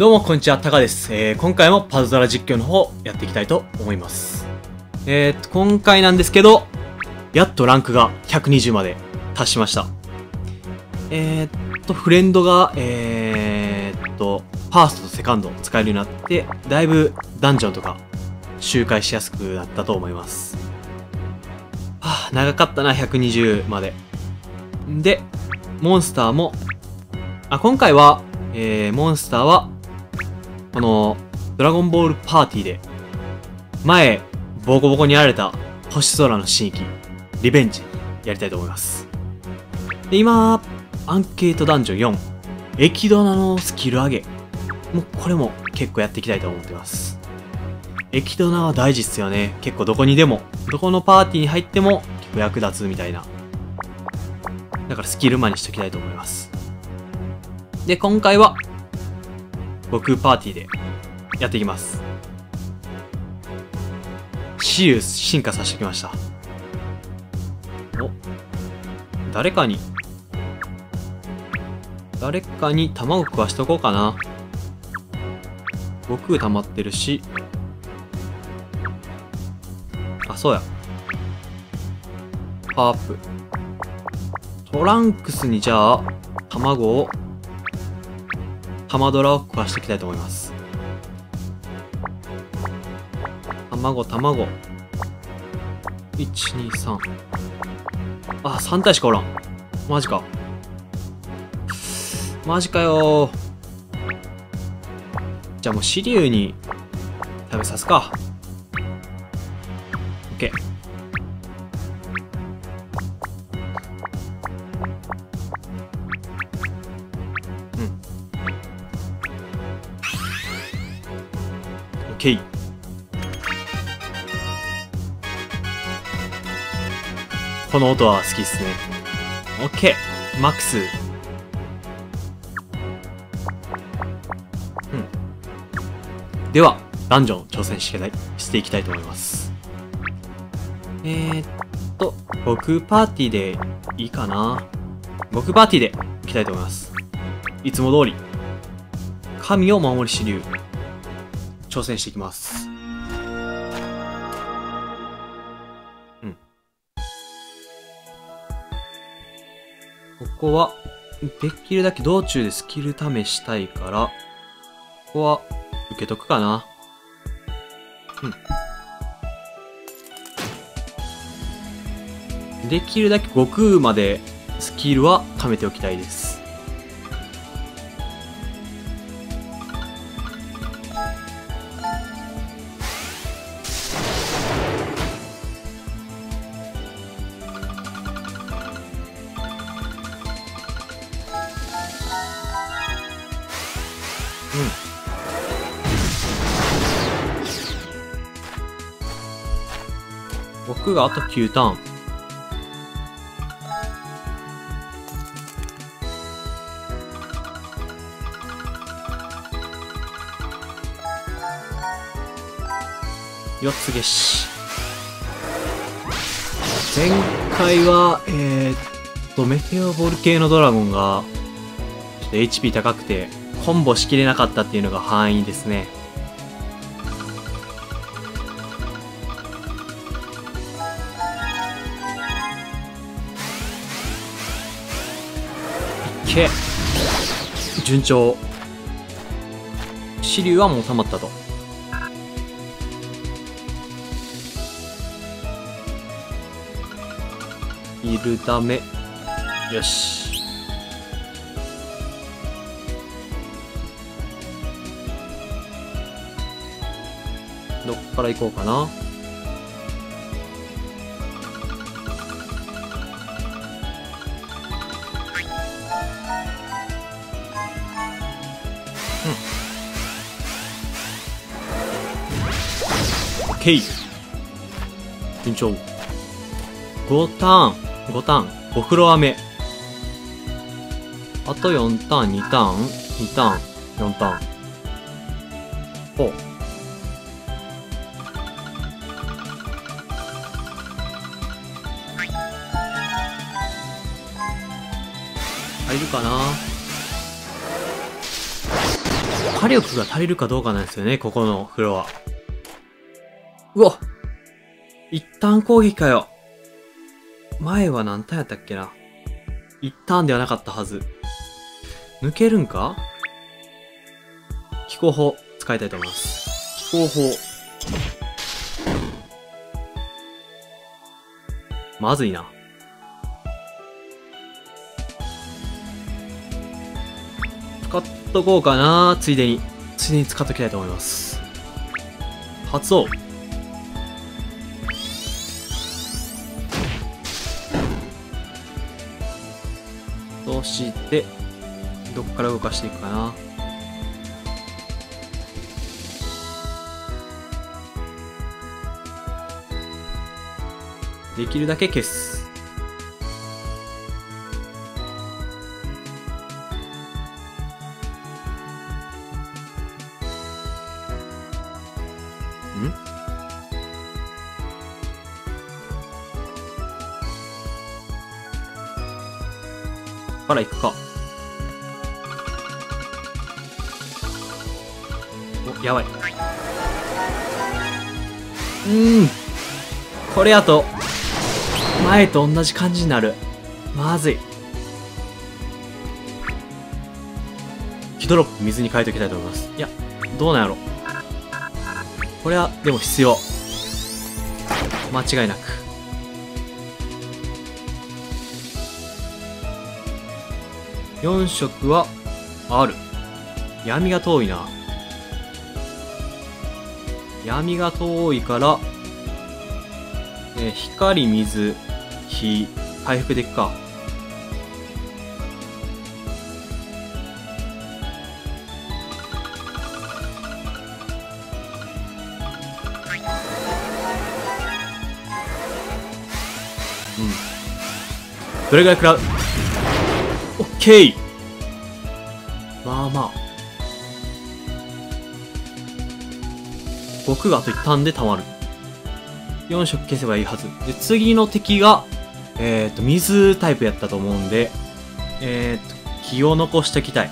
どうも、こんにちは、タカです。えー、今回もパズドラ実況の方、やっていきたいと思います。えーと、今回なんですけど、やっとランクが120まで達しました。えーっと、フレンドが、えーっと、ファーストとセカンド使えるようになって、だいぶダンジョンとか周回しやすくなったと思います。はぁ、長かったな、120まで。で、モンスターも、あ、今回は、えー、モンスターは、この、ドラゴンボールパーティーで、前、ボコボコにやられた星空の新規、リベンジ、やりたいと思います。で、今、アンケートダンジョン4、エキドナのスキル上げ。もうこれも結構やっていきたいと思ってます。エキドナは大事っすよね。結構どこにでも、どこのパーティーに入っても結構役立つみたいな。だからスキルマにしときたいと思います。で、今回は、僕パーティーでやっていきます。シリウス進化させてきました。お、誰かに、誰かに卵食わしとこうかな。悟空溜まってるし、あ、そうや。パーアップ。トランクスにじゃあ、卵をハマドラを壊していきたいと思います。卵、卵。1、2、3。あ、3体しかおらん。マジか。マジかよー。じゃあもうシリュウに食べさすか。オッケー。この音は好きっすね。オッケー。マックス。うん。では、ダンジョン挑戦していきたいしていきたいと思います。えー、っと、僕パーティーでいいかな僕パーティーでいきたいと思います。いつも通り、神を守り支流、挑戦していきます。うん。ここは、できるだけ道中でスキル試したいから、ここは受けとくかな。うん。できるだけ悟空までスキルは貯めておきたいです。僕があと9ターン。4つ消し。前回は、えー、っと、メテオボル系のドラゴンが、ちょっと HP 高くて、コンボしきれなかったっていうのが範囲ですね。順調。支流はもう溜まったと。いるため。よし。どっから行こうかな。オッケー順調5ターン。5ターン。お風呂飴。あと4ターン2ターン2ターン4ターン。ほう。入るかな？火力が足りるかどうかなんですよね、ここのフロア。うわ一旦攻撃かよ。前は何ターンやったっけな。一旦ではなかったはず。抜けるんか？飛行砲使いたいと思います。飛行砲。まずいな。使っとこうかなついでに。ついでに使っときたいと思います。発音。そして、どこから動かしていくかな。できるだけ消す。から行くか。お、やばい。うん。これやと、前と同じ感じになる。まずい。ヒドロップ水に変えておきたいと思います。いや、どうなんやろ。これは、でも必要。間違いなく。4色はある。闇が遠いな。闇が遠いから、え光、水、火、回復でいくか。うん。どれぐらい食らう？オッケーまあまあ。僕があと一旦で溜まる。4色消せばいいはず。で、次の敵が、えっ、ー、と、水タイプやったと思うんで、えっ、ー、と、気を残しておきたい。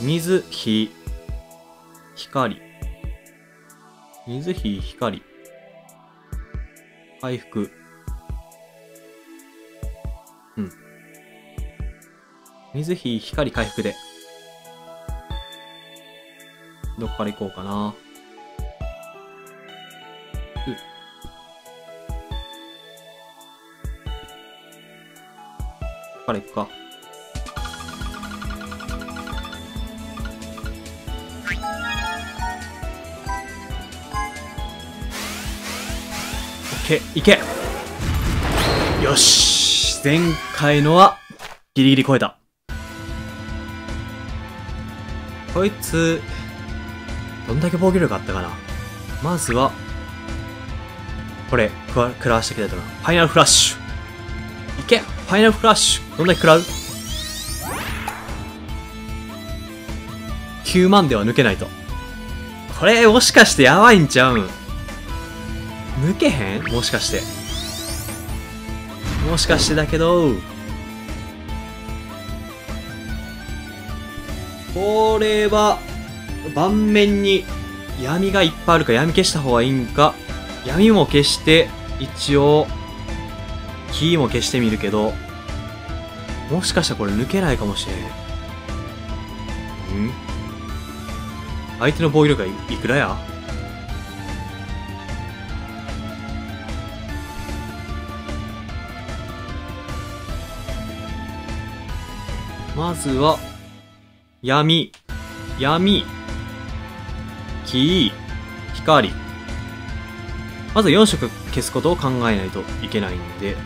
水、火、光。水、火、光。回復。水火光回復で。どっから行こうかな。う。こから行くか。オッケー、いけよし前回のはギリギリ超えた。こいつ、どんだけ防御力あったかな？まずは、これ、くわ食らわしていきたいと思います。ファイナルフラッシュいけファイナルフラッシュどんだけ食らう ?9 万では抜けないと。これ、もしかしてやばいんちゃうん？抜けへん？もしかして。もしかしてだけど、これは、盤面に闇がいっぱいあるか闇消した方がいいんか、闇も消して、一応、火も消してみるけど、もしかしたらこれ抜けないかもしれん。ん？相手の防御力がいくらや？まずは、闇、闇、木、光。まず4色消すことを考えないといけないんで、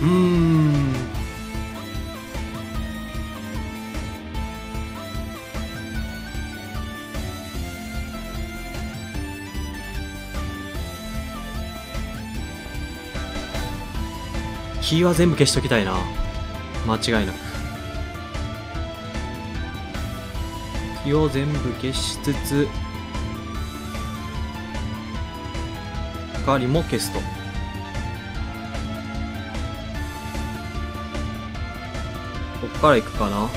うーん。キーは全部消しときたいな。間違いなく。気を全部消しつつ光も消すとこっから行くかな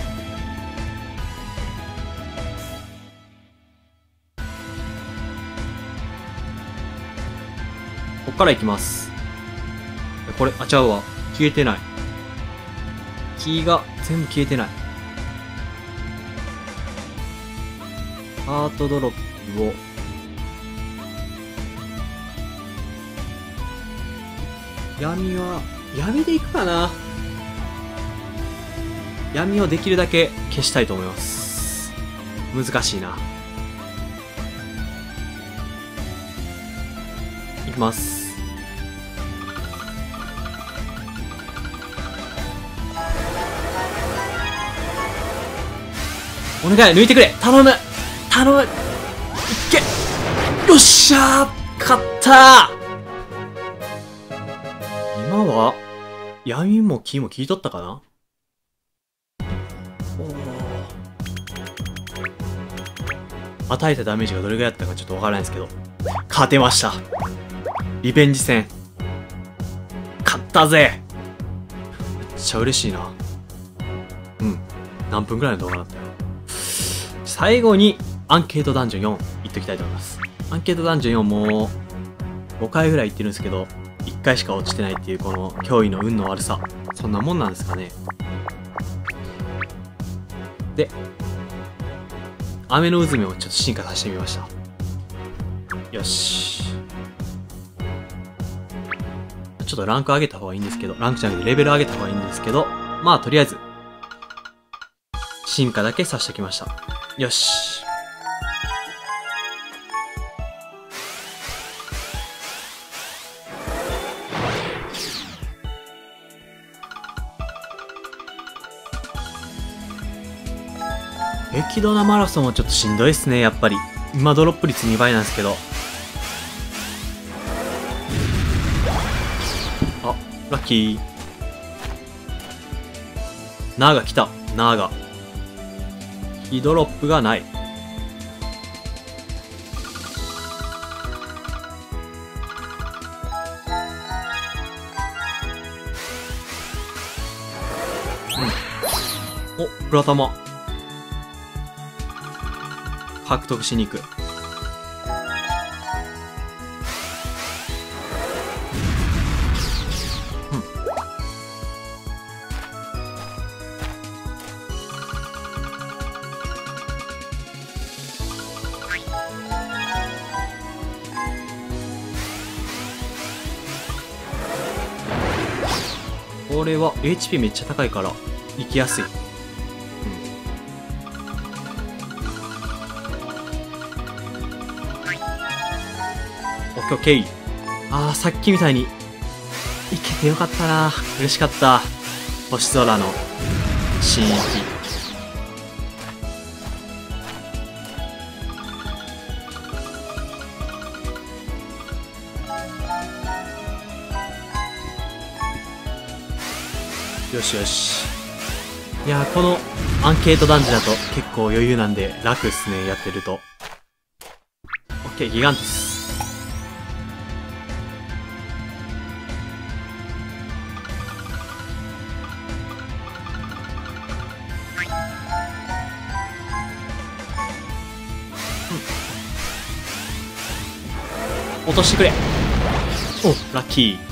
こっから行きますこれあちゃうわ消えてない。キーが全部消えてない。ハートドロップを。闇は闇でいくかな。闇をできるだけ消したいと思います。難しいな。いきます。お願い抜いてくれ。頼む。頼む。いけ。よっしゃー。勝った今は闇も木も聞いとったかな？与えたダメージがどれぐらいだったかちょっとわからないですけど。勝てました。リベンジ戦。勝ったぜ。めっちゃ嬉しいな。うん。何分ぐらいの動画だった？最後にアンケートダンジョン4いっときたいと思います。アンケートダンジョン4も5回ぐらい行ってるんですけど1回しか落ちてないっていうこの驚異の運の悪さ。そんなもんなんですかね。で雨の渦目をちょっと進化させてみました。よし。ちょっとランク上げた方がいいんですけどランクじゃなくてレベル上げた方がいいんですけどまあとりあえず進化だけさせてきましたよし激ドナマラソンはちょっとしんどいっすね、やっぱり。今ドロップ率2倍なんですけど。あ、ラッキー。ナーが来た。ナーが。ヒドロップがない。うん。お、プラタマ。獲得しに行くこれは HP めっちゃ高いから行きやすい。オッケーあーさっきみたいに。行けてよかったな。嬉しかった。星空の神域よしよし。いやこのアンケートダンジだと結構余裕なんで楽っすねやってると。オッケーギガンテス。落としてくれ。おラッキー。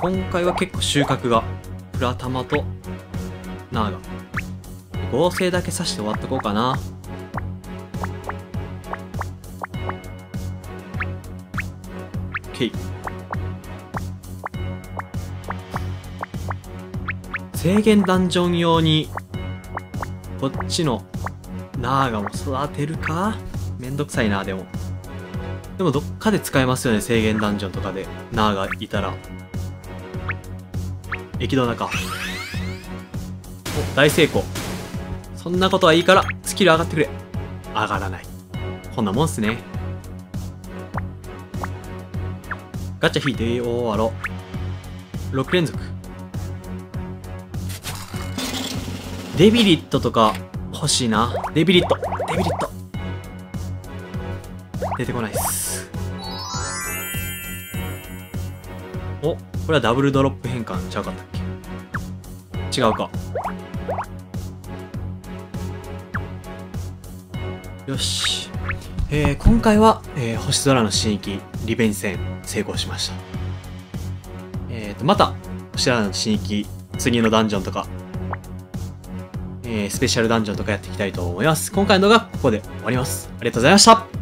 今回は結構収穫がプラタマとナーガ合成だけさして終わっとこうかな制限ダンジョン用にこっちのナーガも育てるか？めんどくさいな、でも。でもどっかで使えますよね、制限ダンジョンとかで。ナーガいたら。駅の中。お、大成功。そんなことはいいから、スキル上がってくれ。上がらない。こんなもんっすね。ガチャ引いて終わろう。6連続。デビリットとか欲しいな。デビリット。デビリット。出てこないっす。お、これはダブルドロップ変換ちゃうかったっけ？違うか。よし。えー、今回は、えー、星空の新域リベンジ戦成功しました。えーと、また、星空の新域次のダンジョンとか、えー、スペシャルダンジョンとかやっていきたいと思います。今回の動画はここで終わります。ありがとうございました。